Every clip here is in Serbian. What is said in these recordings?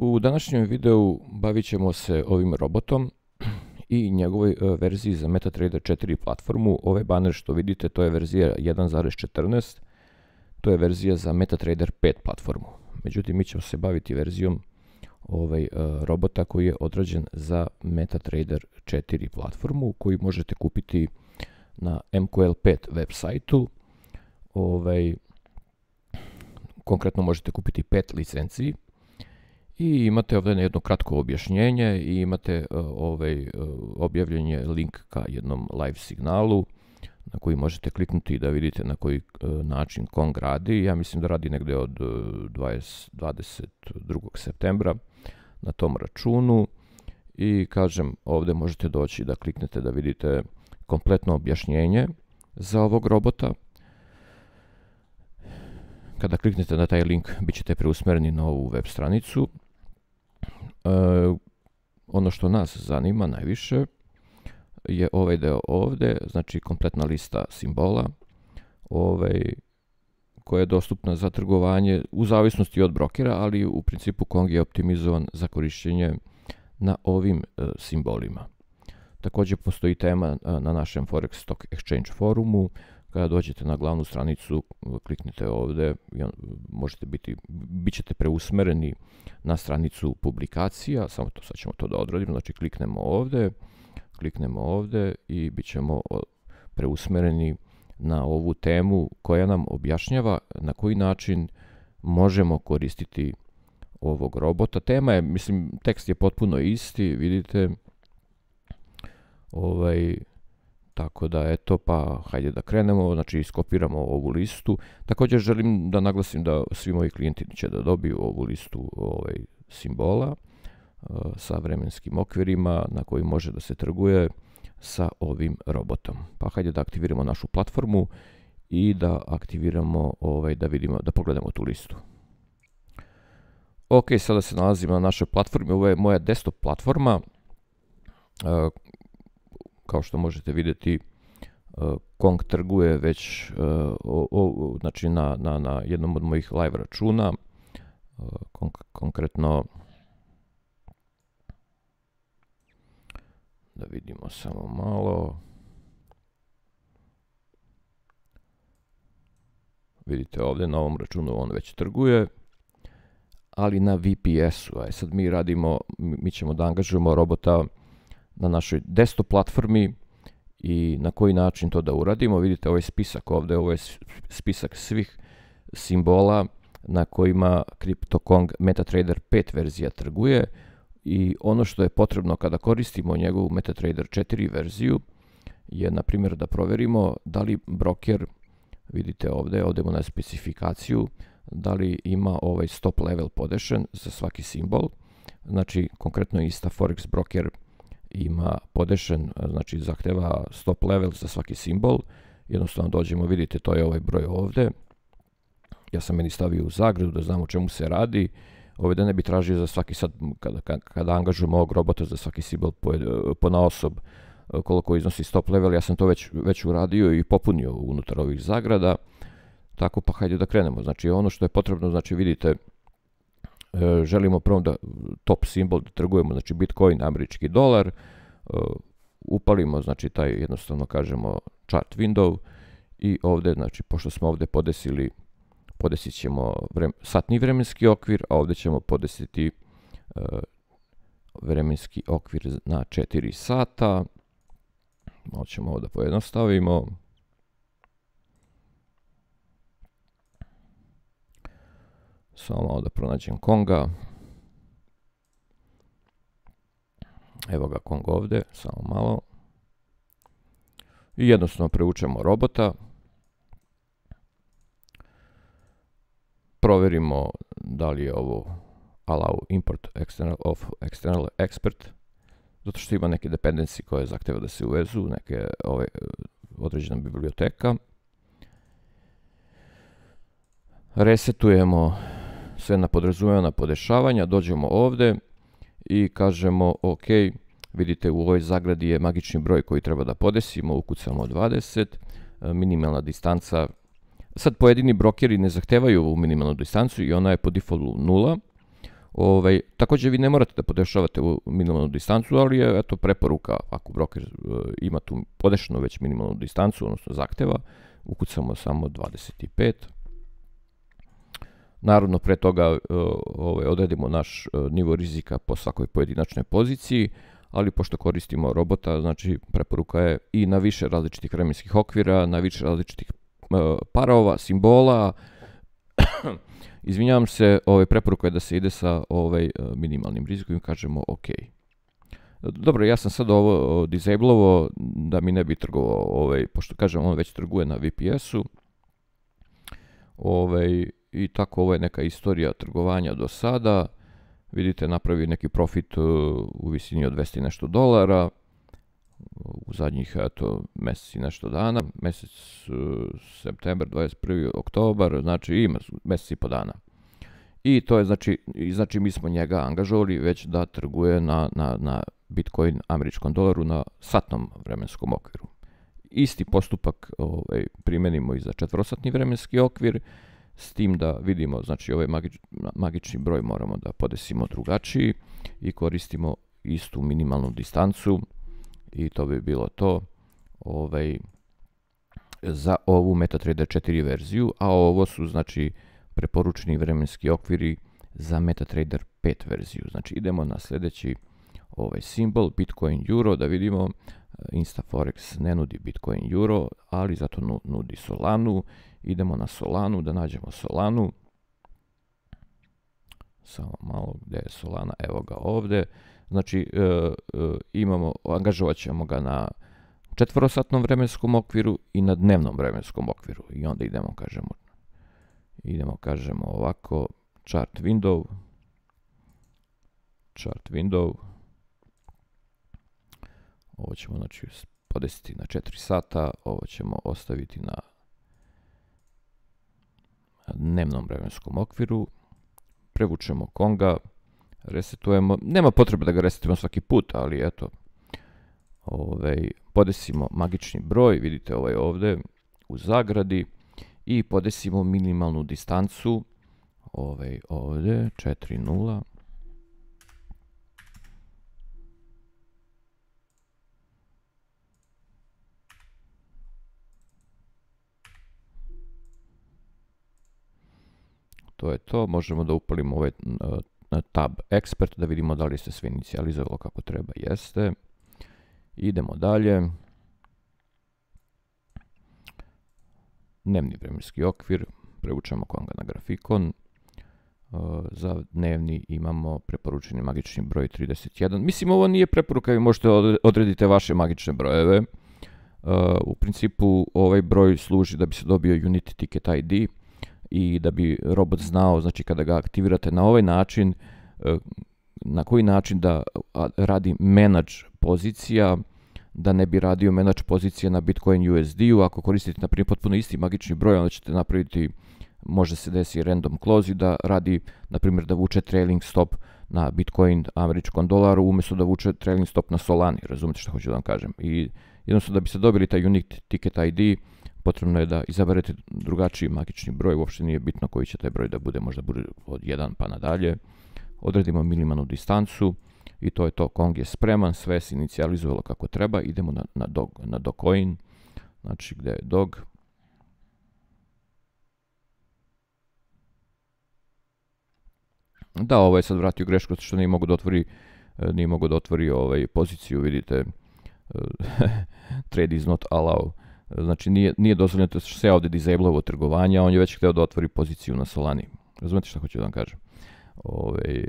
U današnjem videu bavit ćemo se ovim robotom i njegovoj e, verziji za MetaTrader 4 platformu. Ove baner što vidite to je verzija 1.14, to je verzija za MetaTrader 5 platformu. Međutim, mi ćemo se baviti verzijom ovaj, e, robota koji je odrađen za MetaTrader 4 platformu koji možete kupiti na MQL5 web sajtu. Ovaj, konkretno možete kupiti 5 licenciji i imate ovdje jedno kratko objašnjenje i imate uh, ovaj uh, objavljen je link ka jednom live signalu na koji možete kliknuti da vidite na koji uh, način Kong radi. Ja mislim da radi negde od 20, 22. septembra na tom računu i kažem ovdje možete doći da kliknete da vidite kompletno objašnjenje za ovog robota. Kada kliknete na taj link, bit ćete preusmereni na ovu web stranicu E, ono što nas zanima najviše je ovaj deo ovde, znači kompletna lista simbola, ovaj, koja je dostupna za trgovanje u zavisnosti od brokera, ali u principu Kong je optimizovan za korišćenje na ovim e, simbolima. Takođe postoji tema e, na našem Forex Stock Exchange forumu kada dođete na glavnu stranicu, kliknite ovde možete biti, bit ćete preusmereni na stranicu publikacija, samo to sad ćemo to da odradimo, znači kliknemo ovde, kliknemo ovde i bit ćemo preusmereni na ovu temu koja nam objašnjava na koji način možemo koristiti ovog robota. Tema je, mislim, tekst je potpuno isti, vidite, ovaj, Tako da eto, pa hajde da krenemo, znači iskopiramo ovu listu. Također želim da naglasim da svi moji klijenti će da dobiju ovu listu ovaj, simbola uh, sa vremenskim okvirima na koji može da se trguje sa ovim robotom. Pa hajde da aktiviramo našu platformu i da aktiviramo, ovaj, da vidimo, da pogledamo tu listu. Ok, sada se nalazimo na našoj platformi, ovo je moja desktop platforma, uh, kao što možete vidjeti, uh, Kong trguje već uh, o, o, znači na, na, na jednom od mojih live računa, uh, konk konkretno da vidimo samo malo. Vidite ovdje na ovom računu on već trguje, ali na VPS-u. A sad mi radimo, mi ćemo da angažujemo robota na našoj desktop platformi i na koji način to da uradimo. Vidite ovaj spisak ovde, ovo je spisak svih simbola na kojima CryptoKong MetaTrader 5 verzija trguje i ono što je potrebno kada koristimo njegovu MetaTrader 4 verziju je na primjer da proverimo da li broker, vidite ovde, odemo na specifikaciju, da li ima ovaj stop level podešen za svaki simbol, znači konkretno ista Forex broker ima podešen, znači zahteva stop level za svaki simbol. Jednostavno dođemo, vidite, to je ovaj broj ovde. Ja sam meni stavio u zagradu da znam o čemu se radi. Ovdje da ne bi tražio za svaki sad, kada, kada angažujemo ovog robota za svaki simbol po, po na osob, koliko iznosi stop level, ja sam to već, već uradio i popunio unutar ovih zagrada. Tako pa hajde da krenemo. Znači ono što je potrebno, znači vidite, E, želimo prvo da top simbol da trgujemo, znači Bitcoin, američki dolar, e, upalimo, znači taj jednostavno kažemo chart window i ovde, znači pošto smo ovde podesili, podesit ćemo vrem, satni vremenski okvir, a ovde ćemo podesiti uh, vremenski okvir na 4 sata. Malo ćemo ovo da pojednostavimo. Samo malo da pronađem Konga. Evo ga Kong ovde, samo malo. I jednostavno preučemo robota. Proverimo da li je ovo allow import external of external expert zato što ima neke dependencije koje zahteva da se uvezu, neke ove, određena biblioteka. Resetujemo sve na podrazumevana podešavanja, dođemo ovde i kažemo ok, vidite u ovoj zagradi je magični broj koji treba da podesimo, ukucamo 20, e, minimalna distanca, sad pojedini brokeri ne zahtevaju ovu minimalnu distancu i ona je po defaultu 0, Ovaj, također vi ne morate da podešavate u minimalnu distancu, ali je eto preporuka ako broker uh, ima tu podešenu već minimalnu distancu, odnosno zahteva, ukucamo samo 25. Naravno, pre toga uh, ovaj, odredimo naš uh, nivo rizika po svakoj pojedinačnoj poziciji, ali pošto koristimo robota, znači preporuka je i na više različitih vremenskih okvira, na više različitih parova, simbola, Izvinjavam se, ovaj, preporuka je da se ide sa ovaj, e, minimalnim rizikom i kažemo ok. Dobro, ja sam sad ovo disablovo da mi ne bi trgovao, ovaj, pošto kažem on već trguje na VPS-u. Ovaj, I tako ovo je neka istorija trgovanja do sada. Vidite, napravi neki profit e, u visini od 200 nešto dolara u zadnjih eto, mjesec i nešto dana, mjesec uh, september, 21. oktobar, znači ima mjesec i po dana. I to je znači, znači mi smo njega angažovali već da trguje na, na, na Bitcoin američkom dolaru na satnom vremenskom okviru. Isti postupak ovaj, primenimo i za četvrosatni vremenski okvir, s tim da vidimo, znači ovaj magič, magični broj moramo da podesimo drugačiji i koristimo istu minimalnu distancu, i to bi bilo to ovaj, za ovu MetaTrader 4 verziju, a ovo su znači preporučeni vremenski okviri za MetaTrader 5 verziju. Znači idemo na sljedeći ovaj simbol Bitcoin Euro da vidimo InstaForex ne nudi Bitcoin Euro, ali zato nudi Solanu. Idemo na Solanu da nađemo Solanu. Samo malo gdje je Solana, evo ga ovdje. Znači, e, e, imamo, angažovat ćemo ga na četvorosatnom vremenskom okviru i na dnevnom vremenskom okviru. I onda idemo, kažemo, idemo, kažemo ovako, chart window, chart window, ovo ćemo znači podesiti na 4 sata, ovo ćemo ostaviti na dnevnom vremenskom okviru, prevučemo konga, resetujemo, nema potrebe da ga resetujemo svaki put, ali eto, ovaj, podesimo magični broj, vidite ovaj ovdje u zagradi i podesimo minimalnu distancu, ovaj ovdje 4.0, To je to, možemo da upalimo ovaj tab expert da vidimo da li se sve inicijalizovalo kako treba. Jeste. Idemo dalje. Dnevni vremenski okvir. Prevučemo konga na grafikon. Uh, za dnevni imamo preporučeni magični broj 31. Mislim, ovo nije preporuka, vi možete odrediti vaše magične brojeve. Uh, u principu ovaj broj služi da bi se dobio Unity Ticket ID i da bi robot znao, znači kada ga aktivirate na ovaj način, e, na koji način da radi manage pozicija, da ne bi radio manage pozicija na Bitcoin USD-u, ako koristite na primjer potpuno isti magični broj, onda ćete napraviti, može se desi random close i da radi, na primjer da vuče trailing stop na Bitcoin američkom dolaru, umjesto da vuče trailing stop na Solani, razumite što hoću da vam kažem. I jednostavno da biste dobili taj unique ticket ID, potrebno je da izaberete drugačiji magični broj, uopšte nije bitno koji će taj broj da bude, možda bude od 1 pa nadalje. Odredimo minimalnu distancu i to je to, Kong je spreman, sve se inicijalizovalo kako treba, idemo na, na, dog, na docoin, znači gdje je dog. Da, ovo je sad vratio grešku što nije mogu da otvori, e, nije mogu da otvori ovaj poziciju, vidite, e, trade is not allowed Znači nije, nije dozvoljeno to što se ovdje disablovo trgovanja, on je već htio da otvori poziciju na Solani. Razumete što hoću da vam kažem? Ove,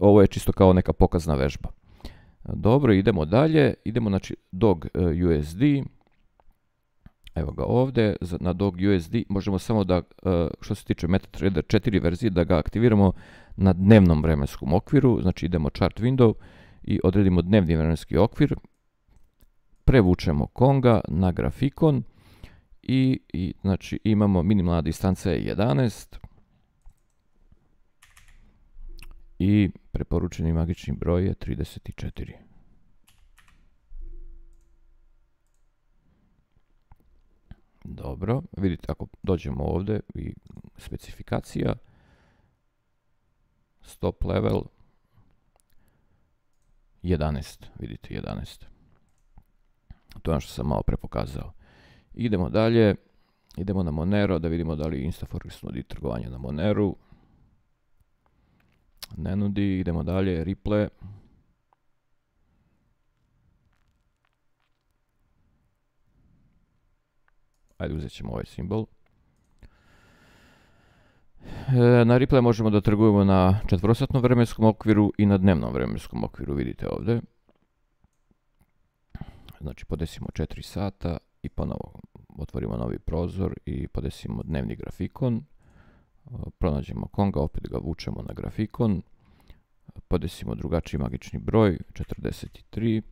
ovo je čisto kao neka pokazna vežba. Dobro, idemo dalje. Idemo znači dog uh, USD. Evo ga ovdje. Na dog USD možemo samo da, uh, što se tiče MetaTrader 4 verzije, da ga aktiviramo na dnevnom vremenskom okviru. Znači idemo chart window i odredimo dnevni vremenski okvir prevučemo konga na grafikon i, i znači imamo minimalna distanca je 11 i preporučeni magični broj je 34. Dobro, vidite ako dođemo ovdje i specifikacija, stop level 11, vidite 11. To je ono što sam malo pre pokazao. Idemo dalje, idemo na Monero da vidimo da li Instaforex nudi trgovanje na Moneru. Ne nudi, idemo dalje, Ripple. Ajde uzet ćemo ovaj simbol. E, na Ripple možemo da trgujemo na četvrosatnom vremenskom okviru i na dnevnom vremenskom okviru, vidite ovde. Znači podesimo 4 sata i ponovo otvorimo novi prozor i podesimo dnevni grafikon. Pronađemo konga, opet ga vučemo na grafikon. Podesimo drugačiji magični broj, 43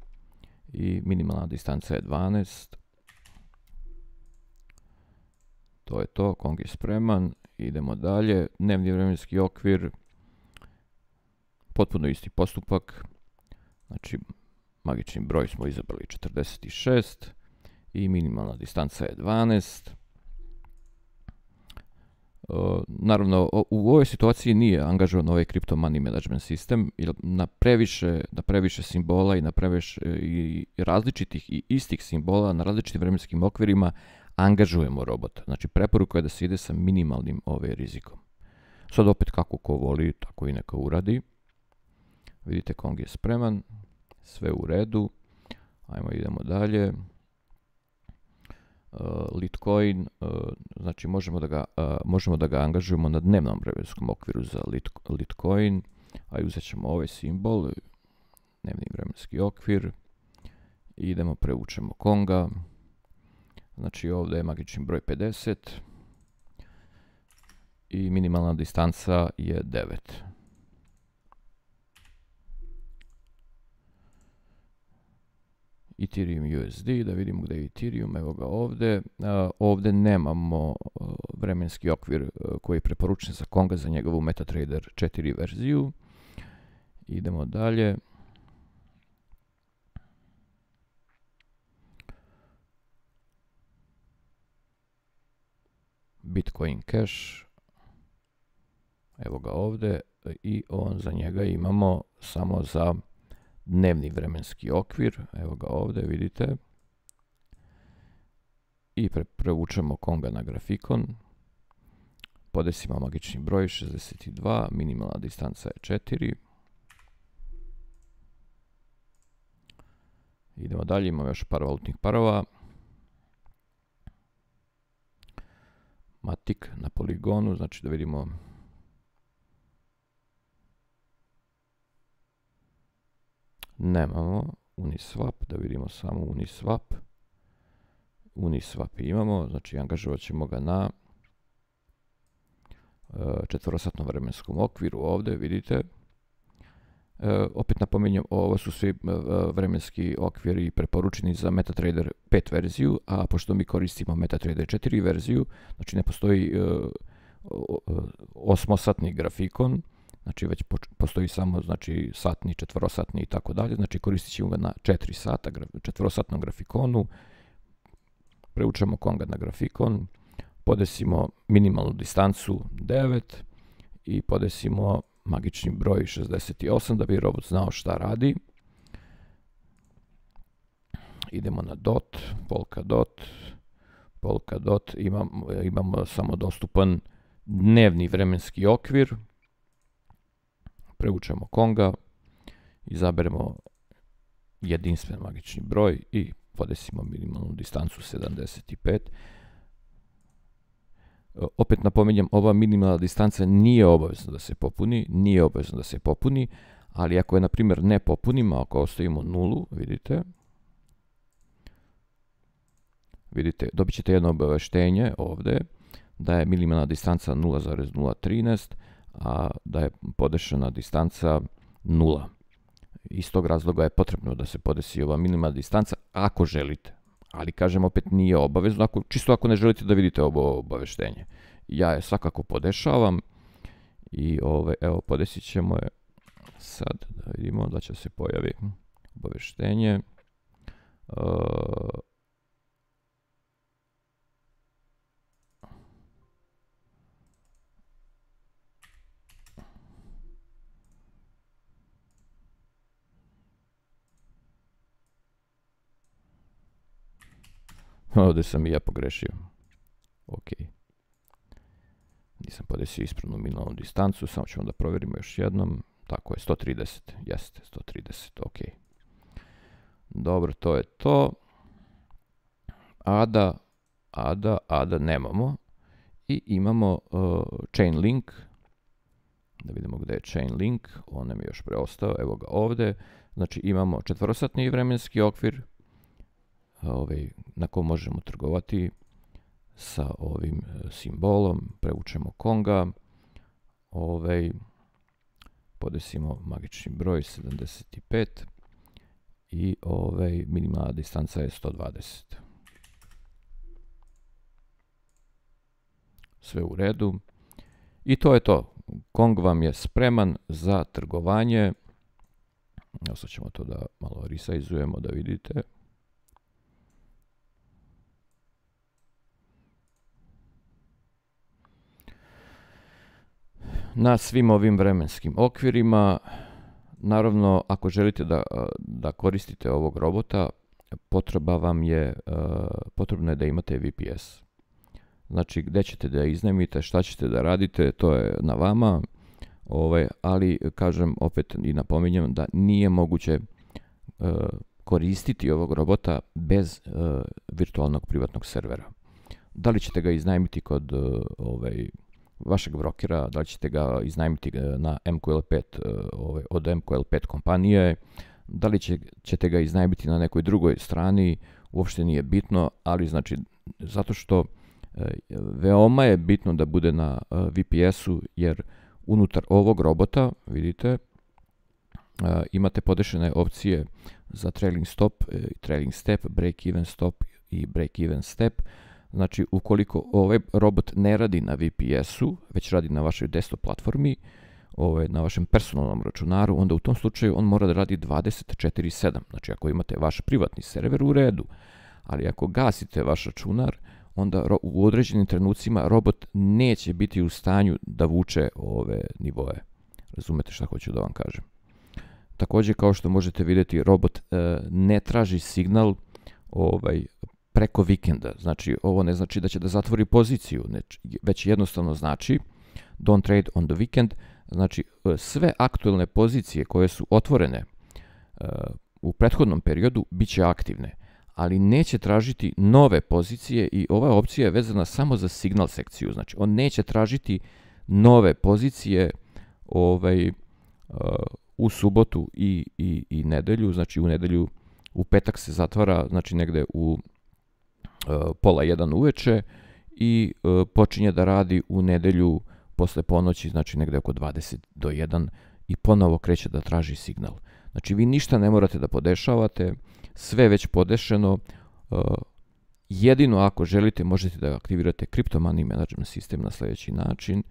i minimalna distanca je 12. To je to, Kong je spreman. Idemo dalje. Dnevni vremenski okvir. Potpuno isti postupak. Znači, magični broj smo izabrali 46 i minimalna distanca je 12. Uh, naravno, u ovoj situaciji nije angažovan ovaj crypto money management sistem, jer na previše, na previše simbola i na previše i različitih i istih simbola na različitim vremenskim okvirima angažujemo robota. Znači, preporuka je da se ide sa minimalnim ove rizikom. Sad opet kako ko voli, tako i neka uradi. Vidite, Kong je spreman, sve u redu. Ajmo, idemo dalje. Uh, Litecoin, uh, znači možemo da, ga, uh, možemo da ga angažujemo na dnevnom vremenskom okviru za lit, Litecoin. Ajde, uzet ćemo ovaj simbol, dnevni vremenski okvir. I idemo, preučemo Konga. Znači ovdje je magični broj 50 i minimalna distanca je 9. Ethereum USD, da vidimo gdje je Ethereum, evo ga ovdje. ovdje nemamo vremenski okvir koji je preporučen za Konga za njegovu MetaTrader 4 verziju. Idemo dalje. Bitcoin Cash. Evo ga ovdje i on za njega imamo samo za dnevni vremenski okvir. Evo ga ovdje, vidite. I pre prevučemo Konga na grafikon. Podesimo magični broj 62, minimalna distanca je 4. Idemo dalje, imamo još par valutnih parova. matik na poligonu, znači da vidimo nemamo Uniswap, da vidimo samo Uniswap. Uniswap imamo, znači angažovat ćemo ga na e, četvorosatnom vremenskom okviru ovdje, vidite. E, opet napominjem, ovo su svi e, vremenski okviri preporučeni za MetaTrader 5 verziju, a pošto mi koristimo MetaTrader 4 verziju, znači ne postoji osmosatni grafikon, znači već postoji samo znači satni, četvorosatni i tako dalje, znači koristit ćemo ga na 4 sata četvorosatnom grafikonu, preučemo konga na grafikon, podesimo minimalnu distancu 9 i podesimo magični broj 68 da bi robot znao šta radi. Idemo na dot, Polkadot, Polkadot, imamo, imamo samo dostupan dnevni vremenski okvir. Preučemo Konga, izaberemo jedinstven magični broj i podesimo minimalnu distancu 75 opet napominjem, ova minimalna distanca nije obavezna da se popuni, nije obavezno da se popuni, ali ako je, na primjer, ne popunimo, ako ostavimo nulu, vidite, vidite, dobit ćete jedno obaveštenje ovdje, da je minimalna distanca 0,013, a da je podešena distanca 0. Iz tog razloga je potrebno da se podesi ova minimalna distanca, ako želite ali kažem opet nije obavezno, ako, čisto ako ne želite da vidite ovo obaveštenje. Ja je svakako podešavam i ove, evo podesit ćemo je sad da vidimo da će se pojavi obaveštenje. Uh, Ovdje sam i ja pogrešio. Ok. Nisam podesio ispravnu minimalnu distancu, samo ćemo da provjerimo još jednom. Tako je, 130. Jeste, 130, ok. Dobro, to je to. Ada, Ada, Ada nemamo. I imamo uh, chain link. Da vidimo gdje je chain link. On nam je još preostao. Evo ga ovdje. Znači imamo četvrosatni vremenski okvir. Ovaj, na kom možemo trgovati sa ovim uh, simbolom. Prevučemo konga. Ovaj, podesimo magični broj 75 i ovaj, minimalna distanca je 120. Sve u redu. I to je to. Kong vam je spreman za trgovanje. Sad ćemo to da malo resizujemo da vidite. Na svim ovim vremenskim okvirima Naravno, ako želite da, da koristite ovog robota, potreba vam je, potrebno je da imate VPS. Znači, gdje ćete da iznajmite, šta ćete da radite, to je na vama. Ovaj, ali, kažem, opet i napominjem da nije moguće koristiti ovog robota bez virtualnog privatnog servera. Da li ćete ga iznajmiti kod ovaj, vašeg brokera, da li ćete ga iznajmiti e, na MQL5 e, ovaj, od MQL5 kompanije, da li ćete ga iznajmiti na nekoj drugoj strani, uopšte nije bitno, ali znači zato što e, veoma je bitno da bude na VPS-u jer unutar ovog robota, vidite, imate podešene opcije za trailing stop, trailing step, break even stop i break even step. Znači, ukoliko ovaj robot ne radi na VPS-u, već radi na vašoj desktop platformi, ovaj, na vašem personalnom računaru, onda u tom slučaju on mora da radi 24-7. Znači, ako imate vaš privatni server u redu, ali ako gasite vaš računar, onda u određenim trenucima robot neće biti u stanju da vuče ove nivoe. Razumete šta hoću da vam kažem. Također, kao što možete vidjeti, robot e, ne traži signal ovaj, preko vikenda. Znači, ovo ne znači da će da zatvori poziciju, već jednostavno znači don't trade on the weekend, znači e, sve aktualne pozicije koje su otvorene e, u prethodnom periodu bit će aktivne, ali neće tražiti nove pozicije i ova opcija je vezana samo za signal sekciju, znači on neće tražiti nove pozicije ovaj, e, u subotu i, i, i nedelju, znači u nedelju u petak se zatvara, znači negde u pola jedan uveče i e, počinje da radi u nedelju posle ponoći, znači negde oko 20 do 1 i ponovo kreće da traži signal. Znači vi ništa ne morate da podešavate, sve već podešeno, e, jedino ako želite možete da aktivirate Crypto Money Management sistem na sljedeći način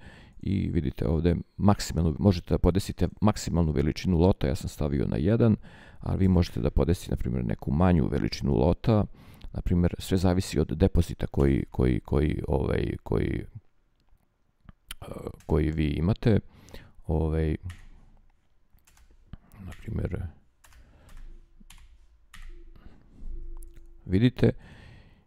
i vidite ovdje maksimalnu, možete da podesite maksimalnu veličinu lota, ja sam stavio na 1, ali vi možete da podesite na primjer neku manju veličinu lota, na primjer, sve zavisi od depozita koji, koji, koji, ovaj, koji, uh, koji vi imate. Ovaj, na primjer, vidite,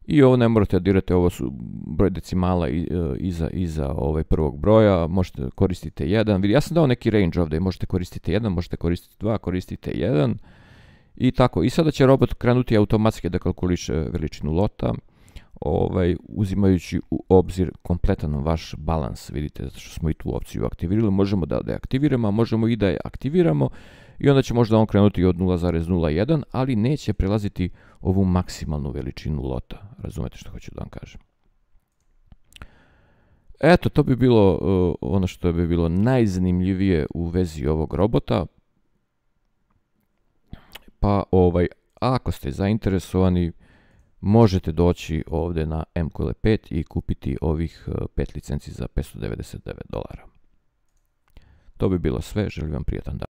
i ovo ne morate dirati, ovo su broj decimala uh, iza, iza ovaj prvog broja, možete koristiti jedan. Ja sam dao neki range ovdje, možete koristiti jedan, možete koristiti dva, koristite jedan. I tako, i sada će robot krenuti automatski da kalkuliše veličinu lota, ovaj, uzimajući u obzir kompletan vaš balans. Vidite, zato što smo i tu opciju aktivirali, možemo da deaktiviramo, a možemo i da je aktiviramo i onda će možda on krenuti od 0,01, ali neće prelaziti ovu maksimalnu veličinu lota. Razumete što hoću da vam kažem. Eto, to bi bilo uh, ono što bi bilo najzanimljivije u vezi ovog robota. Pa ovaj, ako ste zainteresovani, možete doći ovdje na MQL5 i kupiti ovih 5 eh, licenci za 599 dolara. To bi bilo sve, želim vam prijatan dan.